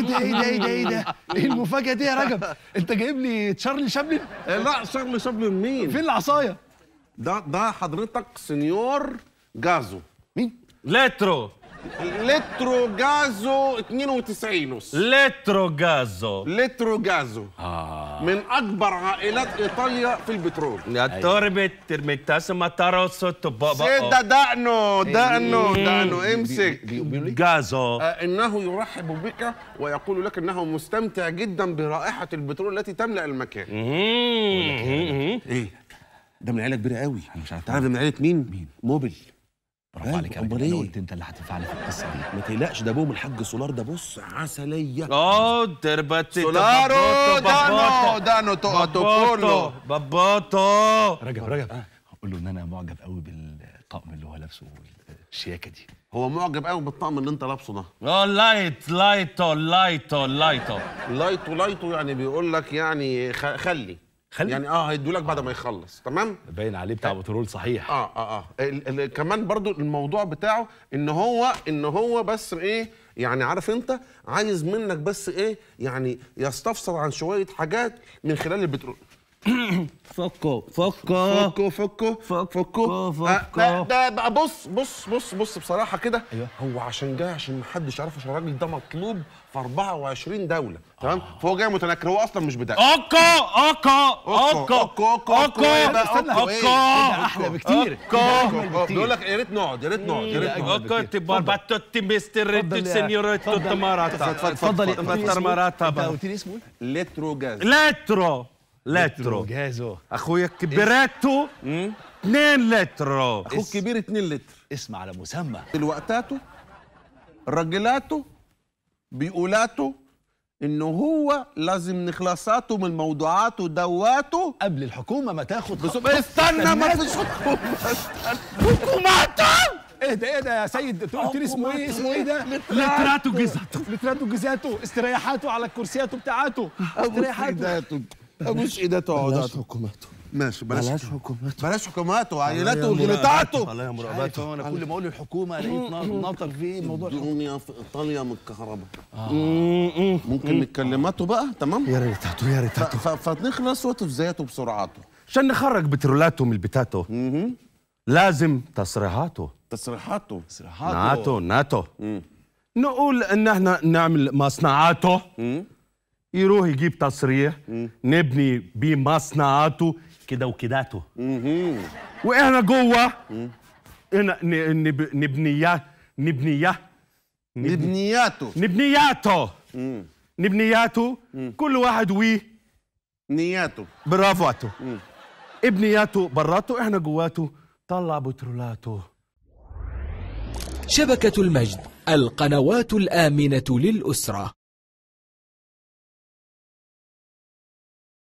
إيه ده إيه ده إيه ده إيه ده؟ إيه المفاجأة دي يا رجب؟ انت جايب لي تشارلي شابلن؟ لا شغل شبل مين؟ فين العصاية؟ ده ده حضرتك سنيور جازو. مين؟ لترو لترو جازو 92 ونص لترو جازو لترو جازو من أكبر عائلات إيطاليا في البترول. يا توربت ترميتاس ما تاروسو تبابا سيدة دقنه دقنه دقنه. امسك. جازو آه، إنه يرحب بك ويقول لك إنه مستمتع جدا برائحة البترول التي تملأ المكان. إيه. ده من عيلة كبيرة قوي. أنا مش عارف تعرف ده من عيلة مين؟ مين؟ موبل. برافو عليك يا أنا؟ قلت أنت اللي هتنفع لي في القصة دي. ما تقلقش ده ابوهم الحاج سولار ده بص عسلية. آه تربت سولارو دانو دانو تو توبولو بابوتو رجب رجب. قول له إن أنا معجب قوي بالطقم اللي هو لابسه والشياكة دي. هو معجب قوي بالطقم اللي أنت لابسه ده. آه لايت لايتو لايتو لايتو لايتو لايتو يعني بيقول لك يعني خ- خلي. خلي؟ يعني آه هيدوا لك بعد ما يخلص تمام؟ باين عليه بتاع بترول صحيح. آه آه آه. ال ال كمان برضو الموضوع بتاعه إن هو إن هو بس إيه يعني عارف أنت عايز منك بس إيه يعني يستفسر عن شوية حاجات من خلال البترول. فكو فكو فكو فكو فكو فكو. آه، ده, بقى بص بص بص بص بصراحة كده. أيوة. هو عشان جاي عشان ما حدش يعرف عشان الراجل ده مطلوب في 24 دولة. تمام؟ فهو جاي متنكر هو أصلا مش إيه بقى؟ استنى أوكو، هو إيه؟ إيه ده أحلى بكتير. بكتير. بيقول لك يا ريت نقعد يا ريت نقعد يا ريت نقعد. اوكو تي بارباتوتي مستر اتفضل سينيوريتو اتفضل. تماراتا اتفضل. إيه؟ تماراتا انت قلت لي اسمه؟ لترو جاز. لترو. لترو. جازو أخويا كبيراتو. 2 لترو. أخوك كبير 2 لتر. اسم على مسمى. دلوقتاته رجلاته بيقولاته إنه هو لازم نخلصاته من موضوعاته دواته قبل الحكومة ما تاخد بس استنى ما فيش حكومه إيه ده إيه ده يا سيد؟ أنت قلت لي اسمه إيه؟ اسمه إيه ده؟ لتراتو جزاتو. لتراتو جزاته استريحاته على الكرسيات بتاعته استريحاته ابوش ايداته بلاش حكوماته ماشي بلاش بلاش حكومته. بلاش حكوماته يا وغلطاته الله يا عارف مرابطه هو أنا كل ما أقول الحكومة الاقيك ناطر في الموضوع. الدنيا في إيطاليا من الكهرباء. ممكن نتكلماته بقى تمام؟ يا ريتاتو يا ريتاتو فنخلص ذاته بسرعته عشان نخرج بترولاته من بتاته لازم تصريحاته. تصريحاته؟ ناتو ناتو. نقول إن إحنا نعمل مصنعاته. يروح يجيب تصريح. نبني بيه مصنعاته كده وكداته. وإحنا جوه. هنا ن- نب- نبنياه. نبنياه. نب- لبنياته نبنياته. نبنياته. كل واحد ويه نياته. برافوته ابنياته براته إحنا جواته. طلع بترولاته شبكة المجد القنوات الآمنة للأسرة.